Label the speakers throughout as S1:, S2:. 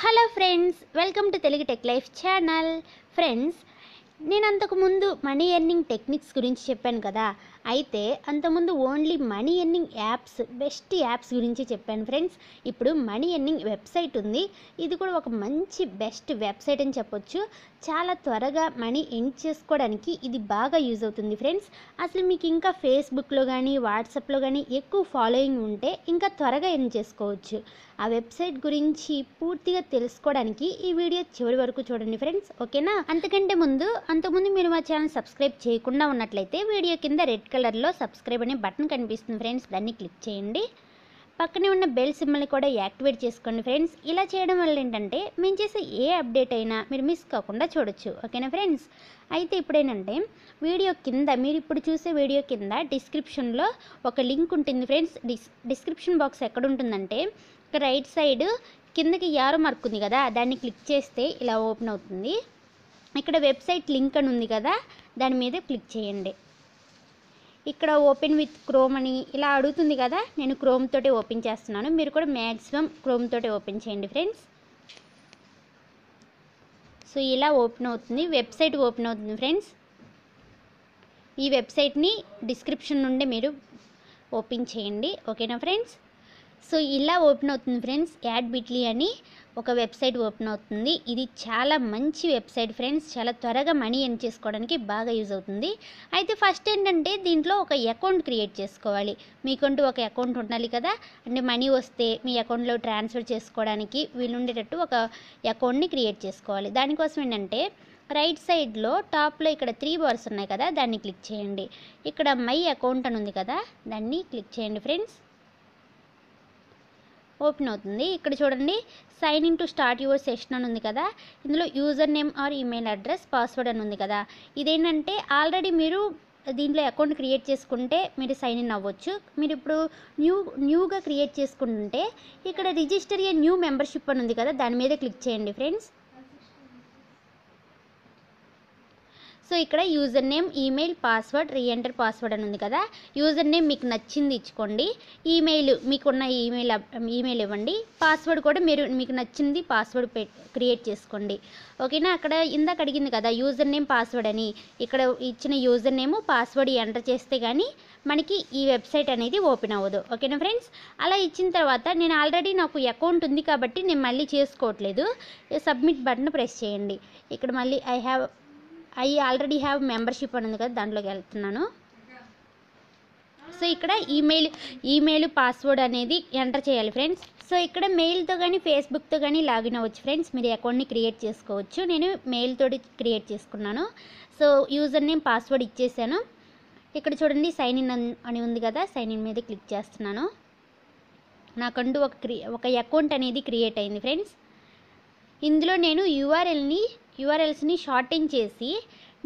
S1: Hello friends welcome to Telugu tech life channel. Friends నేను అంతకుముందు money earning techniques గురించి చెప్పాను కదా అయితే అంతకుముందు only money earning apps best apps గురించి చెప్పాను ఫ్రెండ్స్. ఇప్పుడు మనీ ఎర్నింగ్ వెబ్సైట్ ఉంది. ఇది కూడా ఒక మంచి బెస్ట్ వెబ్సైట్ అని చెప్పొచ్చు. చాలా త్వరగా మనీ ఎర్న్ చేసుకోవడానికి ఇది బాగా యూజ్ అవుతుంది ఫ్రెండ్స్. అసలు మీకు ఇంకా ఫేస్బుక్లో కానీ వాట్సాప్లో కానీ ఎక్కువ ఫాలోయింగ్ ఉంటే ఇంకా త్వరగా ఎర్న్ చేసుకోవచ్చు. ఆ వెబ్సైట్ గురించి పూర్తిగా తెలుసుకోవడానికి ఈ వీడియో చివరి వరకు చూడండి ఫ్రెండ్స్. ఓకేనా? అంతకంటే ముందు అంతకుముందు మీరు మా ఛానల్ సబ్స్క్రైబ్ చేయకుండా ఉన్నట్లయితే వీడియో కింద రెడ్ కలర్ కలర్లో సబ్స్క్రైబ్ అనే బటన్ కనిపిస్తుంది ఫ్రెండ్స్. దాన్ని క్లిక్ చేయండి. పక్కనే ఉన్న బెల్ సిమ్మల్ని కూడా యాక్టివేట్ చేసుకోండి ఫ్రెండ్స్. ఇలా చేయడం వల్ల ఏంటంటే మేము చేసే ఏ అప్డేట్ అయినా మీరు మిస్ కాకుండా చూడొచ్చు. ఓకేనా ఫ్రెండ్స్? అయితే ఇప్పుడేనంటే వీడియో కింద మీరు ఇప్పుడు చూసే వీడియో కింద డిస్క్రిప్షన్లో ఒక లింక్ ఉంటుంది ఫ్రెండ్స్. డిస్ డిస్క్రిప్షన్ బాక్స్ ఎక్కడ ఉంటుందంటే ఇక్కడ రైట్ సైడ్ కిందకి యారో మార్క్ ఉంది కదా దాన్ని క్లిక్ చేస్తే ఇలా ఓపెన్ అవుతుంది. ఇక్కడ వెబ్సైట్ లింక్ అని ఉంది కదా దాని మీద క్లిక్ చేయండి. ఇక్కడ ఓపెన్ విత్ క్రోమ్ అని ఇలా అడుగుతుంది కదా నేను క్రోమ్ తోటి ఓపెన్ చేస్తున్నాను. మీరు కూడా మ్యాక్సిమం క్రోమ్ తోటి ఓపెన్ చేయండి ఫ్రెండ్స్. సో ఇలా ఓపెన్ అవుతుంది. వెబ్సైట్ ఓపెన్ అవుతుంది ఫ్రెండ్స్. ఈ వెబ్సైట్ని డిస్క్రిప్షన్ నుండి మీరు ఓపెన్ చేయండి. ఓకేనా ఫ్రెండ్స్? సో ఇలా ఓపెన్ అవుతుంది ఫ్రెండ్స్ యాడ్ బిట్లీ అని ఒక వెబ్సైట్ ఓపెన్ అవుతుంది. ఇది చాలా మంచి వెబ్సైట్ ఫ్రెండ్స్ చాలా త్వరగా మనీ ఎర్న్ చేసుకోవడానికి బాగా యూజ్ అవుతుంది. అయితే ఫస్ట్ ఏంటంటే దీంట్లో ఒక అకౌంట్ క్రియేట్ చేసుకోవాలి. మీకంటూ ఒక అకౌంట్ ఉండాలి కదా అంటే మనీ వస్తే మీ అకౌంట్లో ట్రాన్స్ఫర్ చేసుకోవడానికి వీలుండేటట్టు ఒక అకౌంట్ని క్రియేట్ చేసుకోవాలి. దానికోసం ఏంటంటే రైట్ సైడ్లో టాప్లో ఇక్కడ త్రీ బార్స్ ఉన్నాయి కదా దాన్ని క్లిక్ చేయండి. ఇక్కడ మై అకౌంట్ అని ఉంది కదా దాన్ని క్లిక్ చేయండి ఫ్రెండ్స్. ఓపెన్ అవుతుంది. ఇక్కడ చూడండి sign in to start your session అని ఉంది కదా. ఇందులో user name or email address password అని ఉంది కదా. ఇదేంటంటే ఆల్రెడీ మీరు దీంట్లో అకౌంట్ క్రియేట్ చేసుకుంటే మీరు సైన్ ఇన్ అవ్వచ్చు. మీరు ఇప్పుడు న్యూ న్యూగా క్రియేట్ చేసుకుంటుంటే ఇక్కడ రిజిస్టర్ ఏ న్యూ మెంబర్షిప్ అని ఉంది కదా దాని మీద క్లిక్ చేయండి ఫ్రెండ్స్ సో ఇక్కడ user name email password reenter password అని ఉంది కదా. యూజర్ నేమ్ మీకు నచ్చింది ఇచ్చుకోండి. ఈమెయిల్ మీకున్న ఈమెయిల్ ఈమెయిల్ ఇవ్వండి. పాస్వర్డ్ కూడా మీరు మీకు నచ్చింది పాస్వర్డ్ క్రియేట్ చేసుకోండి. ఓకేనా? అక్కడ ఇందాక అడిగింది కదా యూజర్ నేమ్ పాస్వర్డ్ అని. ఇక్కడ ఇచ్చిన యూజర్ నేమ్ పాస్వర్డ్ ఎంటర్ చేస్తే కానీ మనకి ఈ వెబ్సైట్ అనేది ఓపెన్ అవ్వదు. ఓకేనా ఫ్రెండ్స్? అలా ఇచ్చిన తర్వాత నేను ఆల్రెడీ నాకు అకౌంట్ ఉంది కాబట్టి నేను మళ్ళీ చేసుకోవట్లేదు. సబ్మిట్ బటన్ ప్రెస్ చేయండి. ఇక్కడ మళ్ళీ I have I already have membership అని ఉంది కదా దాంట్లోకి వెళ్తున్నాను. సో ఇక్కడ ఈమెయిల్ ఈమెయిల్ పాస్వర్డ్ అనేది ఎంటర్ చేయాలి ఫ్రెండ్స్. సో ఇక్కడ మెయిల్తో కానీ ఫేస్బుక్తో కానీ లాగిన్ అవ్వచ్చు ఫ్రెండ్స్. మీరు అకౌంట్ని క్రియేట్ చేసుకోవచ్చు. నేను మెయిల్ తోటి క్రియేట్ చేసుకున్నాను. సో యూజర్ నేమ్ పాస్వర్డ్ ఇచ్చేసాను. ఇక్కడ చూడండి సైన్ ఇన్ అని ఉంది కదా సైన్ ఇన్ మీద క్లిక్ చేస్తున్నాను. నాకంటూ ఒక క్రి ఒక అకౌంట్ అనేది క్రియేట్ అయింది ఫ్రెండ్స్. ఇందులో నేను యూఆర్ఎల్ని యూఆర్ఎల్స్ని షార్టింగ్ చేసి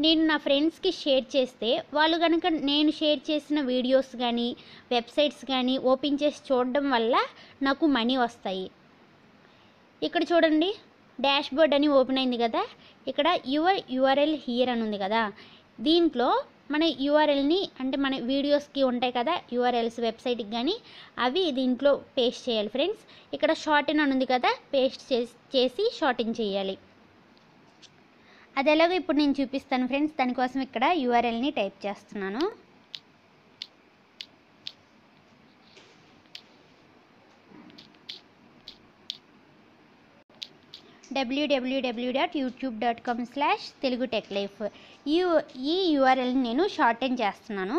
S1: నేను నా ఫ్రెండ్స్కి షేర్ చేస్తే వాళ్ళు కనుక నేను షేర్ చేసిన వీడియోస్ కానీ వెబ్సైట్స్ కానీ ఓపెన్ చేసి చూడడం వల్ల నాకు మనీ వస్తాయి. ఇక్కడ చూడండి డాష్ బోర్డ్ అని ఓపెన్ అయింది కదా. ఇక్కడ యువర్ యూఆర్ఎల్ హియర్ అని ఉంది కదా. దీంట్లో మన యూఆర్ఎల్ని అంటే మన వీడియోస్కి ఉంటాయి కదా యూఆర్ఎల్స్ వెబ్సైట్కి కానీ అవి దీంట్లో పేస్ట్ చేయాలి ఫ్రెండ్స్. ఇక్కడ షార్టింగ్ అని ఉంది కదా పేస్ట్ చేసి చేసి షార్టింగ్ చేయాలి. అది ఎలాగో ఇప్పుడు నేను చూపిస్తాను ఫ్రెండ్స్. దానికోసం ఇక్కడ యూఆర్ఎల్ని టైప్ చేస్తున్నాను. WWW dot YouTube dot com slash Telugu tech life ఈ ఈ యూఆర్ఎల్ని నేను షార్టెన్ చేస్తున్నాను.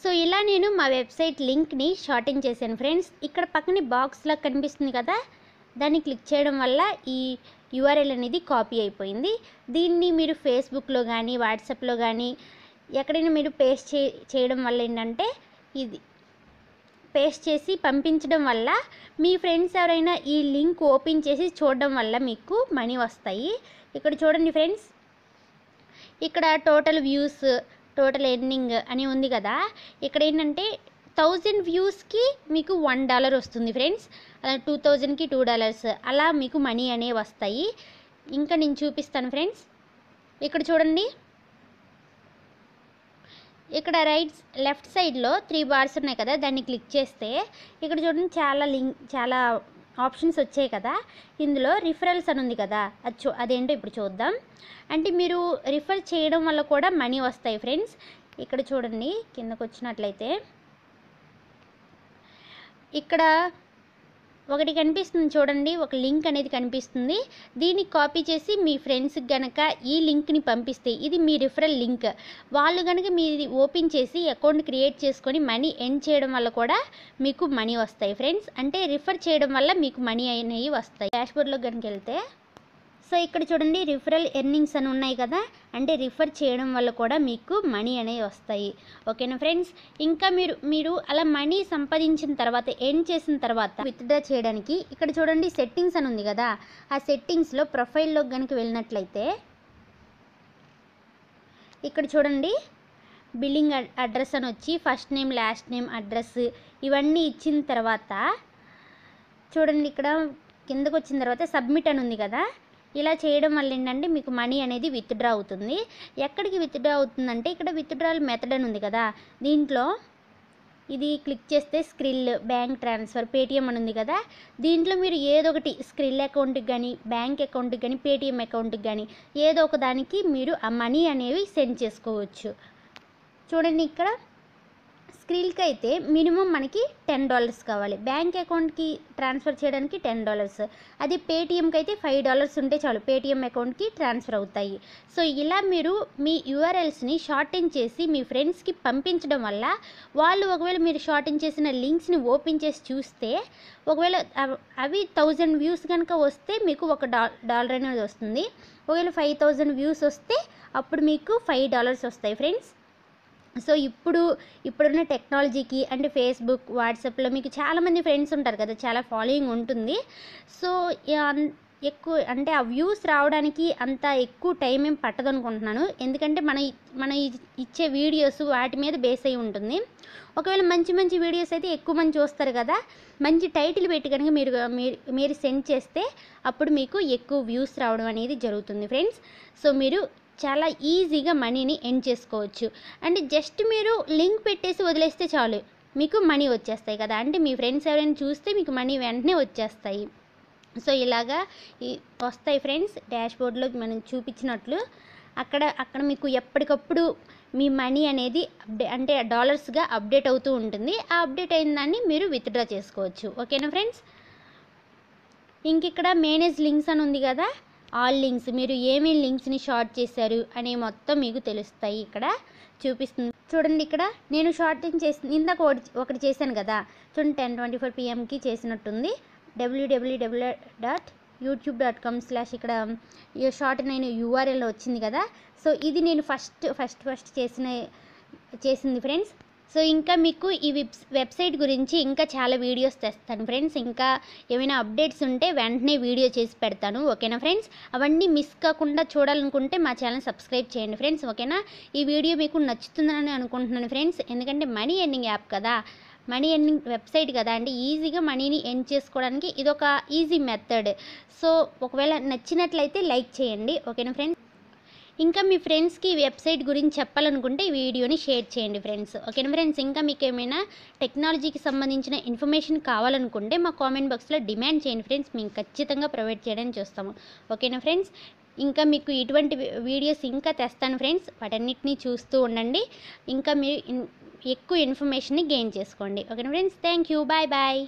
S1: సో ఇలా నేను మా వెబ్సైట్ లింక్ని షార్టింగ్ చేశాను ఫ్రెండ్స్. ఇక్కడ పక్కనే బాక్స్లా కనిపిస్తుంది కదా దాన్ని క్లిక్ చేయడం వల్ల ఈ యూఆర్ఎల్ అనేది కాపీ అయిపోయింది. దీన్ని మీరు ఫేస్బుక్లో కానీ వాట్సాప్లో కానీ ఎక్కడైనా మీరు పేస్ట్ చే చేయడం వల్ల ఏంటంటే ఇది పేస్ట్ చేసి పంపించడం వల్ల మీ ఫ్రెండ్స్ ఎవరైనా ఈ లింక్ ఓపెన్ చేసి చూడడం వల్ల మీకు మనీ వస్తాయి. ఇక్కడ చూడండి ఫ్రెండ్స్. ఇక్కడ టోటల్ వ్యూస్ టోటల్ ఎర్నింగ్ అని ఉంది కదా. ఇక్కడ ఏంటంటే థౌజండ్ వ్యూస్కి మీకు వన్ డాలర్ వస్తుంది ఫ్రెండ్స్ అలా టూ థౌజండ్కి టూ డాలర్స్ అలా మీకు మనీ అనేవి వస్తాయి. ఇంకా నేను చూపిస్తాను ఫ్రెండ్స్ ఇక్కడ చూడండి. ఇక్కడ రైట్ లెఫ్ట్ సైడ్లో త్రీ బార్స్ ఉన్నాయి కదా దాన్ని క్లిక్ చేస్తే. ఇక్కడ చూడండి చాలా లింక్ చాలా ఆప్షన్స్ వచ్చాయి కదా. ఇందులో రిఫరల్స్ అని ఉంది కదా. అది చూ అదేంటో ఇప్పుడు చూద్దాం. అంటే మీరు రిఫర్ చేయడం వల్ల కూడా మనీ వస్తాయి ఫ్రెండ్స్ ఇక్కడ చూడండి కిందకు వచ్చినట్లయితే. ఇక్కడ ఒకటి కనిపిస్తుంది చూడండి ఒక లింక్ అనేది కనిపిస్తుంది. దీన్ని కాపీ చేసి మీ ఫ్రెండ్స్కి గనక ఈ లింక్ని పంపిస్తే ఇది మీ రిఫరల్ లింక్. వాళ్ళు కనుక మీది ఓపెన్ చేసి అకౌంట్ క్రియేట్ చేసుకొని మనీ ఎండ్ చేయడం వల్ల కూడా మీకు మనీ వస్తాయి ఫ్రెండ్స్ అంటే రిఫర్ చేయడం వల్ల మీకు మనీ అనేవి వస్తాయి. డాష్బోర్డ్లో కనుక వెళ్తే సో ఇక్కడ చూడండి రిఫరల్ ఎర్నింగ్స్ అని ఉన్నాయి కదా అంటే రిఫర్ చేయడం వల్ల కూడా మీకు మనీ అనేవి వస్తాయి. ఓకేనా ఫ్రెండ్స్ ఇంకా మీరు మీరు అలా మనీ సంపాదించిన తర్వాత ఎర్న్ చేసిన తర్వాత విత్డ్రా చేయడానికి ఇక్కడ చూడండి సెట్టింగ్స్ అని ఉంది కదా ఆ సెట్టింగ్స్లో ప్రొఫైల్లో కనుక వెళ్ళినట్లయితే ఇక్కడ చూడండి బిల్లింగ్ అడ్రస్ అని వచ్చి first name last name address ఇవన్నీ ఇచ్చిన తర్వాత చూడండి ఇక్కడ కిందకు వచ్చిన తర్వాత సబ్మిట్ అని ఉంది కదా ఇలా చేయడం వల్ల ఏంటంటే మీకు మనీ అనేది విత్డ్రా అవుతుంది. ఎక్కడికి విత్డ్రా అవుతుందంటే ఇక్కడ విత్డ్రాల్ మెథడ్ అని ఉంది కదా. దీంట్లో ఇది క్లిక్ చేస్తే స్క్రిల్ బ్యాంక్ ట్రాన్స్ఫర్ పేటిఎం అని ఉంది కదా. దీంట్లో మీరు ఏదో ఒకటి స్క్రిల్ అకౌంట్కి కానీ బ్యాంక్ అకౌంట్కి కానీ పేటిఎం అకౌంట్కి కానీ ఏదో ఒక దానికి మీరు ఆ మనీ అనేవి సెండ్ చేసుకోవచ్చు. చూడండి ఇక్కడ. స్క్రిల్కి అయితే మినిమం మనకి టెన్ డాలర్స్ కావాలి. బ్యాంక్ అకౌంట్కి ట్రాన్స్ఫర్ చేయడానికి టెన్ డాలర్స్. అదే పేటిఎంకి అయితే ఫైవ్ డాలర్స్ ఉంటే చాలు పేటిఎం అకౌంట్కి ట్రాన్స్ఫర్ అవుతాయి. సో ఇలా మీరు మీ యూఆర్ఎల్స్ని షార్టెన్ చేసి మీ ఫ్రెండ్స్కి పంపించడం వల్ల వాళ్ళు ఒకవేళ మీరు షార్టెన్ చేసిన లింక్స్ని ఓపెన్ చేసి చూస్తే ఒకవేళ అవి థౌజండ్ వ్యూస్ కనుక వస్తే మీకు ఒక డా డాలర్ అనేది వస్తుంది. ఒకవేళ ఫైవ్ థౌజండ్ వ్యూస్ వస్తే అప్పుడు మీకు ఫైవ్ డాలర్స్ వస్తాయి ఫ్రెండ్స్. సో ఇప్పుడు ఇప్పుడున్న టెక్నాలజీకి అంటే ఫేస్బుక్ వాట్సాప్లో మీకు చాలామంది ఫ్రెండ్స్ ఉంటారు కదా చాలా ఫాలోయింగ్ ఉంటుంది. సో ఎక్కువ అంటే ఆ వ్యూస్ రావడానికి అంత ఎక్కువ టైం ఏం పట్టదు అనుకుంటున్నాను. ఎందుకంటే మన మన ఇచ్చే వీడియోస్ వాటి మీద బేస్ అయి ఉంటుంది. ఒకవేళ మంచి మంచి వీడియోస్ అయితే ఎక్కువ మంది చూస్తారు కదా మంచి టైటిల్ పెట్టి కనుక మీరు మీరు మీరు సెండ్ చేస్తే అప్పుడు మీకు ఎక్కువ వ్యూస్ రావడం అనేది జరుగుతుంది ఫ్రెండ్స్. సో మీరు చాలా ఈజీగా మనీని ఎండ్ చేసుకోవచ్చు. అండ్ జస్ట్ మీరు లింక్ పెట్టేసి వదిలేస్తే చాలు. మీకు మనీ వచ్చేస్తాయి కదా. అంటే మీ ఫ్రెండ్స్ ఎవరైనా చూస్తే మీకు మనీ వెంటనే వచ్చేస్తాయి. సో ఇలాగా ఈ వస్తాయి ఫ్రెండ్స్. డాష్ డాష్బోర్డ్లో మనం చూపించినట్లు అక్కడ అక్కడ మీకు ఎప్పటికప్పుడు మీ మనీ అనేది అప్డే అంటే డాలర్స్గా అప్డేట్ అవుతూ ఉంటుంది. ఆ అప్డేట్ అయిన దాన్ని మీరు విత్డ్రా చేసుకోవచ్చు. ఓకేనా ఫ్రెండ్స్? ఇంక ఇక్కడ మేనేజ్ లింక్స్ అని ఉంది కదా. ఆల్ లింక్స్ మీరు ఏమేమి లింక్స్ని షార్ట్ చేశారు అనే మొత్తం మీకు తెలుస్తాయి ఇక్కడ చూపిస్తుంది. చూడండి ఇక్కడ నేను షార్టింగ్ చేసి ఇందాక ఒకటి ఒకటి చేశాను కదా చూడండి టెన్ ట్వంటీ ఫోర్ పిఎంకి చేసినట్టుంది. W W W dot YouTube dot com slash ఇక్కడ షార్ట్ నేను యూఆర్ఎల్ వచ్చింది కదా. సో ఇది నేను ఫస్ట్ ఫస్ట్ ఫస్ట్ చేసిన చేసింది ఫ్రెండ్స్ సో ఇంకా మీకు ఈ వెబ్సైట్ గురించి ఇంకా చాలా వీడియోస్ తెస్తాను ఫ్రెండ్స్. ఇంకా ఏమైనా అప్డేట్స్ ఉంటే వెంటనే వీడియో చేసి పెడతాను. ఓకేనా ఫ్రెండ్స్? అవన్నీ మిస్ కాకుండా చూడాలనుకుంటే మా ఛానల్ సబ్స్క్రైబ్ చేయండి ఫ్రెండ్స్. ఓకేనా? ఈ వీడియో మీకు నచ్చుతుందని అనుకుంటున్నాను ఫ్రెండ్స్. ఎందుకంటే మనీ ఎర్నింగ్ యాప్ కదా. మనీ ఎర్నింగ్ వెబ్సైట్ కదా అండి. ఈజీగా మనీని ఎర్న్ చేసుకోవడానికి ఇదొక ఈజీ మెథడ్. సో ఒకవేళ నచ్చినట్లయితే లైక్ చేయండి. ఓకేనా ఫ్రెండ్స్? ఇంకా మీ ఫ్రెండ్స్కి ఈ వెబ్సైట్ గురించి చెప్పాలనుకుంటే ఈ వీడియోని షేర్ చేయండి ఫ్రెండ్స్. ఓకేనా ఫ్రెండ్స్? ఇంకా మీకు ఏమైనా టెక్నాలజీకి సంబంధించిన ఇన్ఫర్మేషన్ కావాలనుకుంటే మా కామెంట్ బాక్స్లో డిమాండ్ చేయండి ఫ్రెండ్స్. మేము ఖచ్చితంగా ప్రొవైడ్ చేయడానికి చూస్తాము. ఓకేనా ఫ్రెండ్స్? ఇంకా మీకు ఇటువంటి వీడియోస్ ఇంకా తెస్తాను ఫ్రెండ్స్. వాటన్నిటిని చూస్తూ ఉండండి. ఇంకా మీరు ఎక్కువ ఇన్ఫర్మేషన్ని గెయిన్ చేసుకోండి. ఓకేనా friends? Thank you bye bye.